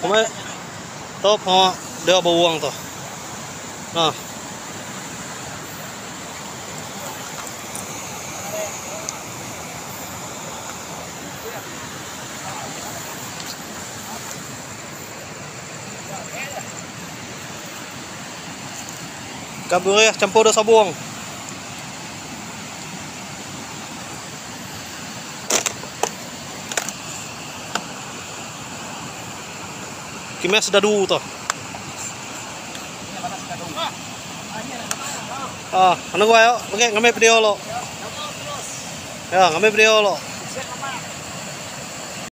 Kumay to pa dia bawang to. Nah. Kabur ya, campur dah sabung. Kimes sudah dulu to. Ah, ano gua yo? Okay, ngambil video lo. Ya, ngambil video lo.